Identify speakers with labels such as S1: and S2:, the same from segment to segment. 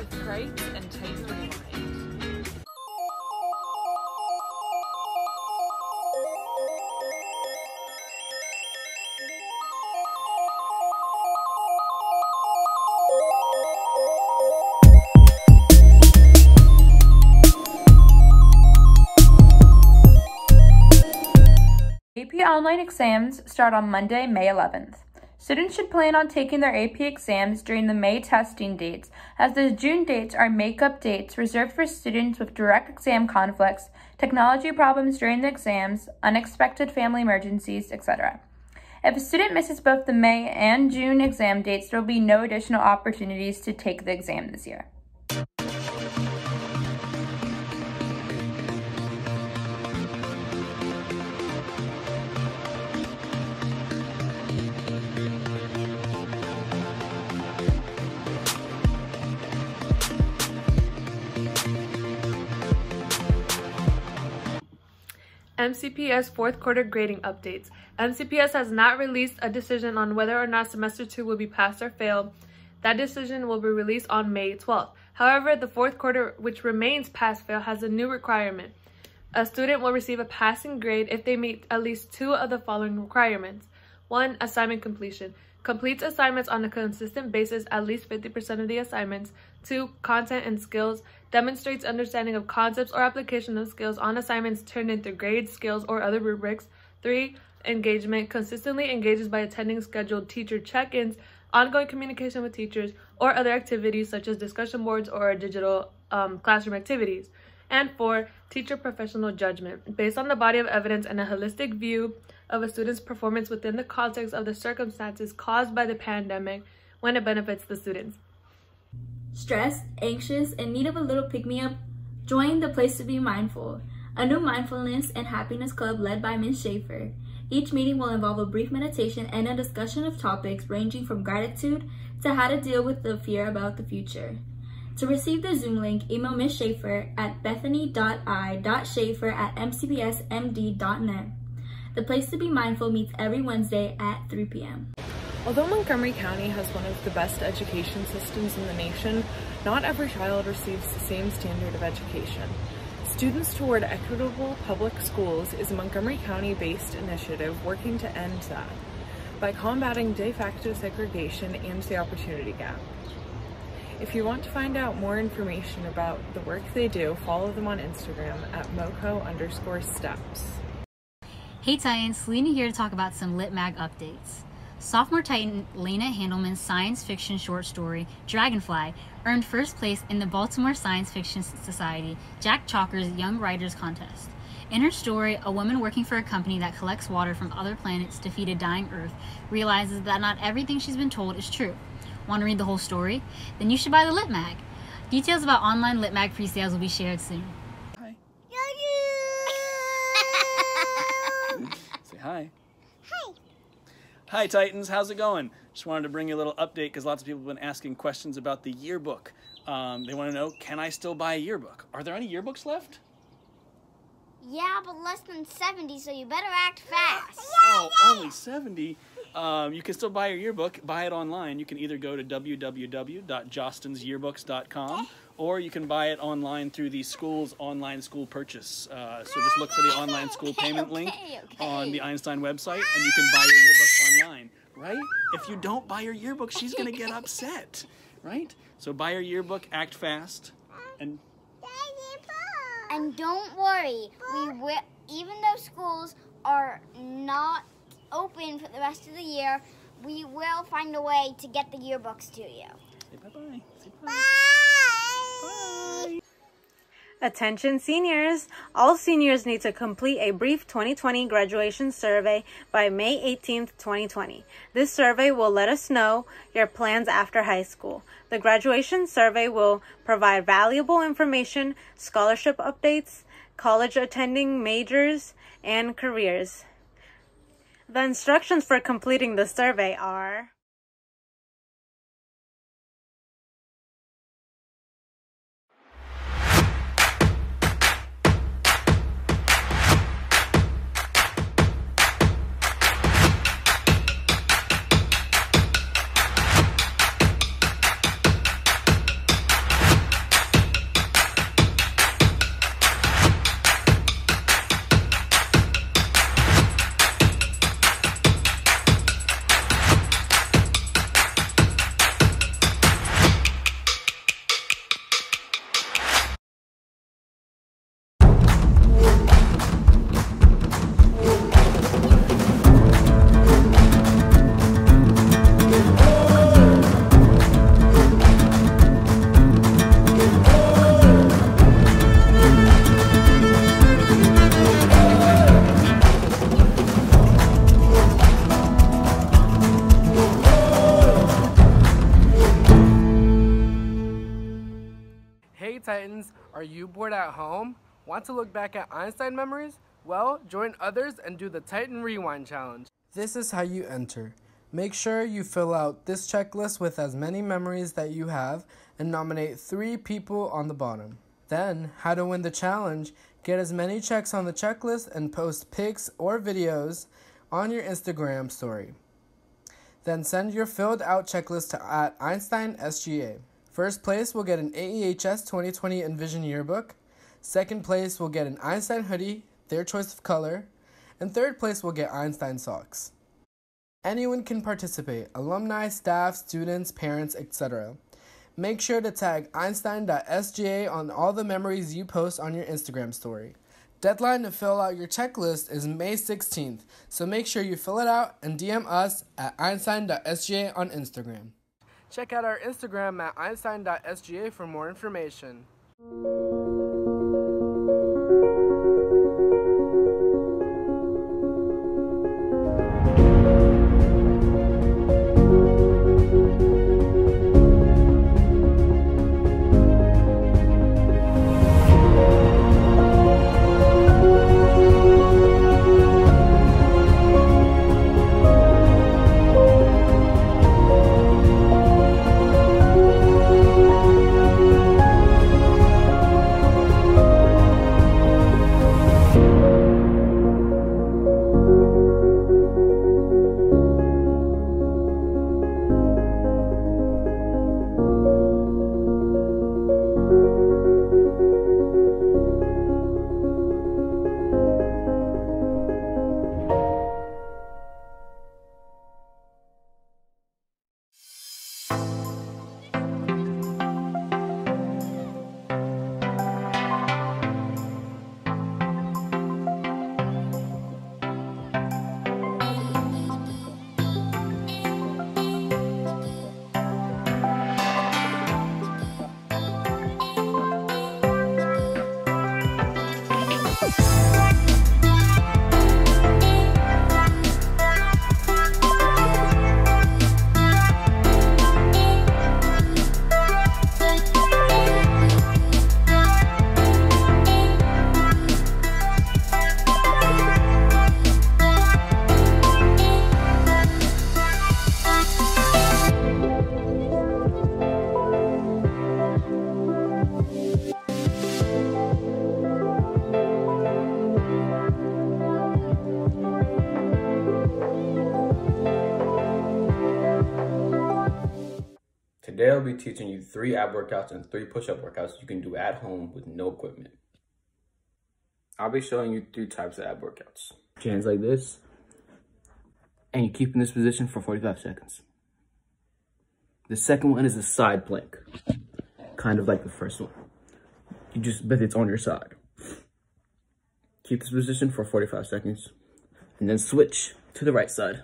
S1: with Crites, and Titan Rewind.
S2: AP online exams start on Monday, May 11th. Students should plan on taking their AP exams during the May testing dates, as the June dates are makeup dates reserved for students with direct exam conflicts, technology problems during the exams, unexpected family emergencies, etc. If a student misses both the May and June exam dates, there will be no additional opportunities to take the exam this year.
S1: MCPS fourth quarter grading updates. MCPS has not released a decision on whether or not semester two will be passed or failed. That decision will be released on May 12th. However, the fourth quarter, which remains pass fail, has a new requirement. A student will receive a passing grade if they meet at least two of the following requirements. One, assignment completion. Completes assignments on a consistent basis, at least 50% of the assignments. Two, content and skills. Demonstrates understanding of concepts or application of skills on assignments turned into grades, skills, or other rubrics. Three, engagement. Consistently engages by attending scheduled teacher check-ins, ongoing communication with teachers, or other activities such as discussion boards or digital um, classroom activities. And four, teacher professional judgment. Based on the body of evidence and a holistic view of a student's performance within the context of the circumstances caused by the pandemic when it benefits the students.
S3: Stressed, anxious, and need of a little pick-me-up? Join the Place to Be Mindful, a new mindfulness and happiness club led by Ms. Schaefer. Each meeting will involve a brief meditation and a discussion of topics ranging from gratitude to how to deal with the fear about the future. To receive the Zoom link, email Ms. Schaefer at bethany.i.schaefer at mcpsmd.net. The Place to Be Mindful meets every Wednesday at 3 p.m.
S1: Although Montgomery County has one of the best education systems in the nation, not every child receives the same standard of education. Students Toward Equitable Public Schools is a Montgomery County-based initiative working to end that by combating de facto segregation and the opportunity gap. If you want to find out more information about the work they do, follow them on Instagram at moco underscore steps.
S4: Hey Titans, Lena here to talk about some Lit Mag updates. Sophomore Titan Lena Handelman's science fiction short story, Dragonfly, earned first place in the Baltimore Science Fiction Society Jack Chalker's Young Writers Contest. In her story, a woman working for a company that collects water from other planets to feed a dying Earth realizes that not everything she's been told is true. Want to read the whole story? Then you should buy the Lit Mag. Details about online Lit Mag pre-sales will be shared soon.
S5: Hi. Say hi.
S6: Hi.
S5: Hi, Titans. How's it going? Just wanted to bring you a little update because lots of people have been asking questions about the yearbook. Um, they want to know, can I still buy a yearbook? Are there any yearbooks left?
S6: Yeah, but less than 70, so you better act fast.
S5: Oh, only 70. Um, you can still buy your yearbook. Buy it online. You can either go to www.jostensyearbooks.com or you can buy it online through the school's online school purchase. Uh, so just look for the online school payment link on the Einstein website and you can buy your yearbook online, right? If you don't buy your yearbook, she's going to get upset, right? So buy your yearbook, act fast, and
S6: And don't worry, we will, even though schools are not open for the rest of the year, we will find a way to get the yearbooks to you.
S5: say bye-bye. Say bye. Bye.
S2: Attention seniors! All seniors need to complete a brief 2020 graduation survey by May 18th, 2020. This survey will let us know your plans after high school. The graduation survey will provide valuable information, scholarship updates, college attending majors, and careers. The instructions for completing the survey are
S7: Titans, are you bored at home? Want to look back at Einstein memories? Well, join others and do the Titan Rewind Challenge. This is how you enter. Make sure you fill out this checklist with as many memories that you have and nominate three people on the bottom. Then, how to win the challenge, get as many checks on the checklist and post pics or videos on your Instagram story. Then send your filled out checklist to at Einstein SGA. First place will get an AEHS 2020 Envision yearbook. Second place will get an Einstein hoodie, their choice of color. And third place will get Einstein socks. Anyone can participate alumni, staff, students, parents, etc. Make sure to tag Einstein.sga on all the memories you post on your Instagram story. Deadline to fill out your checklist is May 16th, so make sure you fill it out and DM us at Einstein.sga on Instagram. Check out our Instagram at Einstein.sga for more information.
S8: Be teaching you three ab workouts and three push-up workouts you can do at home with no equipment. I'll be showing you three types of ab workouts. Hands like this, and you keep in this position for 45 seconds. The second one is a side plank, kind of like the first one. You just, but it's on your side. Keep this position for 45 seconds, and then switch to the right side.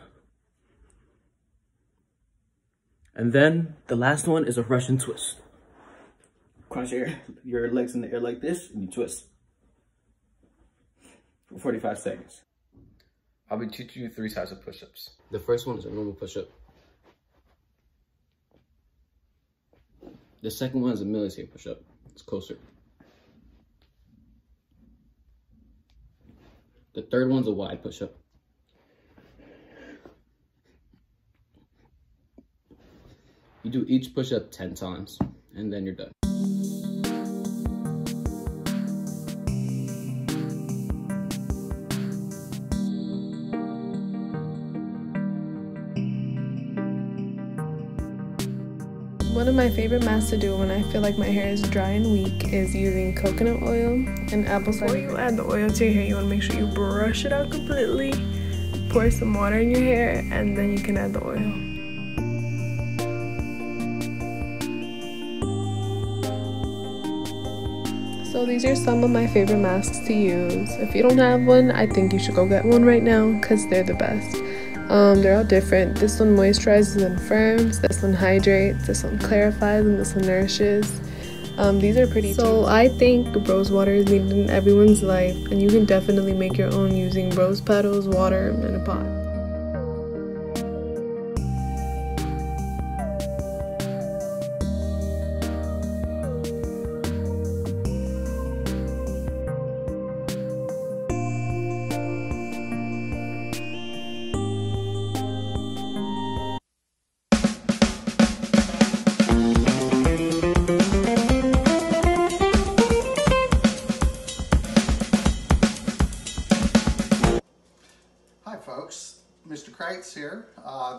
S8: And then the last one is a Russian twist. Cross your, your legs in the air like this and you twist for 45 seconds. I'll be teaching you three types of push-ups. The first one is a normal push-up. The second one is a military push-up. It's closer. The third one's a wide push-up. Do each push-up 10 times, and then you're done.
S9: One of my favorite masks to do when I feel like my hair is dry and weak is using coconut oil and apple cider. Before you add the oil to your hair, you want to make sure you brush it out completely. Pour some water in your hair and then you can add the oil. So these are some of my favorite masks to use. If you don't have one, I think you should go get one right now because they're the best. Um, they're all different. This one moisturizes and firms, this one hydrates, this one clarifies, and this one nourishes. Um, these are pretty So cheap. I think rose water is needed in everyone's life and you can definitely make your own using rose petals, water, and a pot.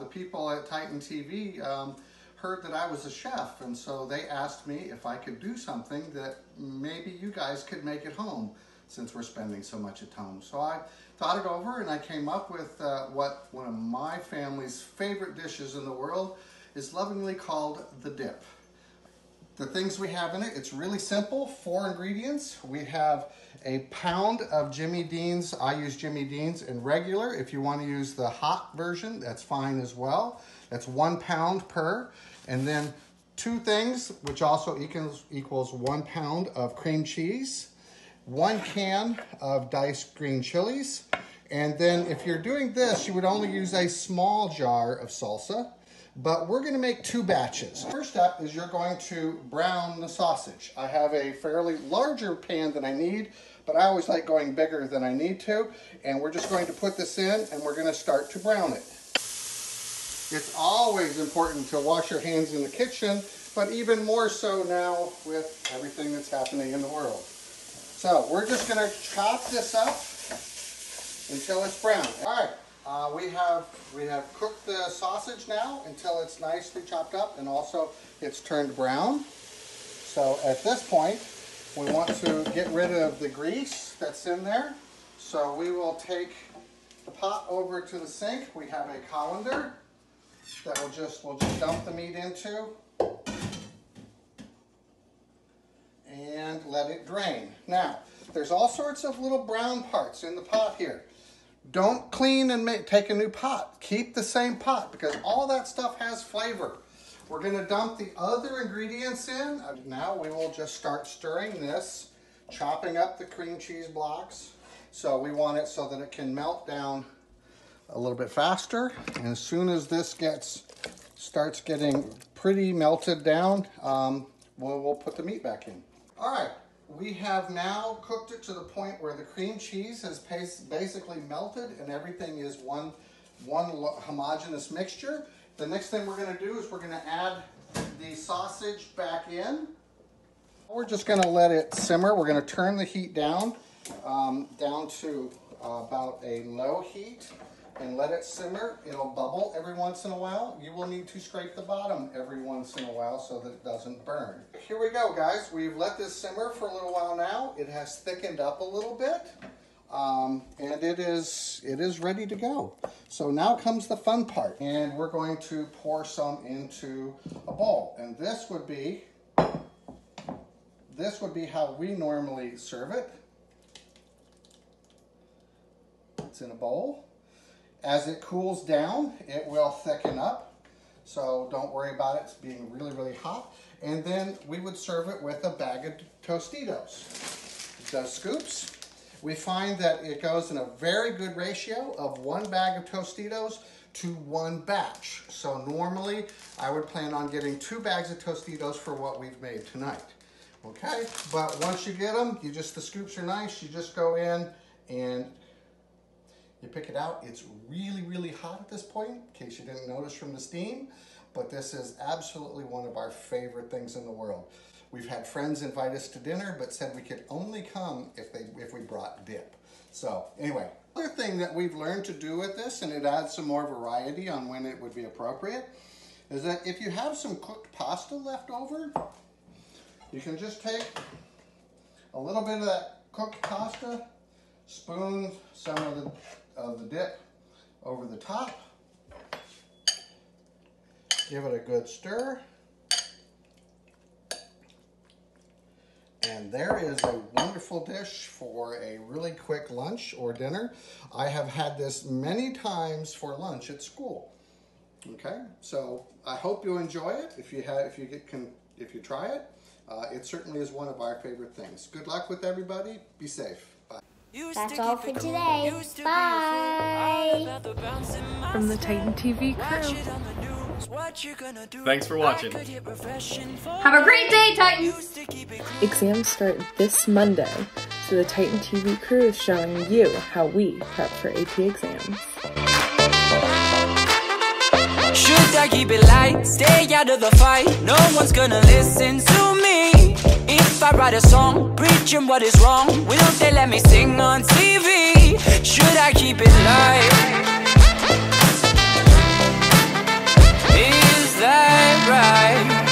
S10: People at Titan TV um, heard that I was a chef, and so they asked me if I could do something that maybe you guys could make at home since we're spending so much at home. So I thought it over and I came up with uh, what one of my family's favorite dishes in the world is lovingly called the dip. The things we have in it, it's really simple, four ingredients. We have a pound of Jimmy Dean's. I use Jimmy Dean's in regular. If you want to use the hot version, that's fine as well. That's one pound per. And then two things, which also equals, equals one pound of cream cheese, one can of diced green chilies, and then if you're doing this, you would only use a small jar of salsa, but we're gonna make two batches. First up is you're going to brown the sausage. I have a fairly larger pan than I need, but I always like going bigger than I need to, and we're just going to put this in and we're gonna start to brown it. It's always important to wash your hands in the kitchen, but even more so now with everything that's happening in the world. So we're just gonna chop this up until it's brown. All right, uh, we have we have cooked the sausage now until it's nicely chopped up and also it's turned brown. So at this point, we want to get rid of the grease that's in there. So we will take the pot over to the sink. We have a colander that we'll just we'll just dump the meat into and let it drain. Now, there's all sorts of little brown parts in the pot here. Don't clean and make, take a new pot. Keep the same pot because all that stuff has flavor. We're going to dump the other ingredients in. Uh, now we will just start stirring this, chopping up the cream cheese blocks. So we want it so that it can melt down a little bit faster. And as soon as this gets starts getting pretty melted down, um, we'll, we'll put the meat back in. All right, we have now cooked it to the point where the cream cheese has basically melted and everything is one, one homogeneous mixture. The next thing we're gonna do is we're gonna add the sausage back in. We're just gonna let it simmer. We're gonna turn the heat down, um, down to uh, about a low heat and let it simmer. It'll bubble every once in a while. You will need to scrape the bottom every once in a while so that it doesn't burn. Here we go, guys. We've let this simmer for a little while now. It has thickened up a little bit. Um, and it is it is ready to go. So now comes the fun part. And we're going to pour some into a bowl. And this would be this would be how we normally serve it. It's in a bowl. As it cools down, it will thicken up. So don't worry about it being really, really hot. And then we would serve it with a bag of Tostitos. The scoops, we find that it goes in a very good ratio of one bag of Tostitos to one batch. So normally I would plan on getting two bags of Tostitos for what we've made tonight. Okay, but once you get them, you just, the scoops are nice, you just go in and you pick it out. It's really, really hot at this point, in case you didn't notice from the steam, but this is absolutely one of our favorite things in the world. We've had friends invite us to dinner, but said we could only come if, they, if we brought dip. So anyway, other thing that we've learned to do with this, and it adds some more variety on when it would be appropriate, is that if you have some cooked pasta left over, you can just take a little bit of that cooked pasta, spoon some of the of the dip over the top. Give it a good stir. And there is a wonderful dish for a really quick lunch or dinner. I have had this many times for lunch at school. Okay, so I hope you enjoy it. If you have, if you get, can, if you try it, uh, it certainly is one of our favorite things. Good luck with everybody. Be safe.
S6: That's all for today. Bye.
S1: From the Titan TV crew.
S11: Thanks for watching.
S3: Have a great day, Titans!
S1: Exams start this Monday, so the Titan TV crew is showing you how we prep for AP exams.
S12: Should I keep it light? Stay out of the fight. No one's gonna listen to me if I write a song preaching what is wrong? Will they let me sing on TV? Should I keep it live? Is that right?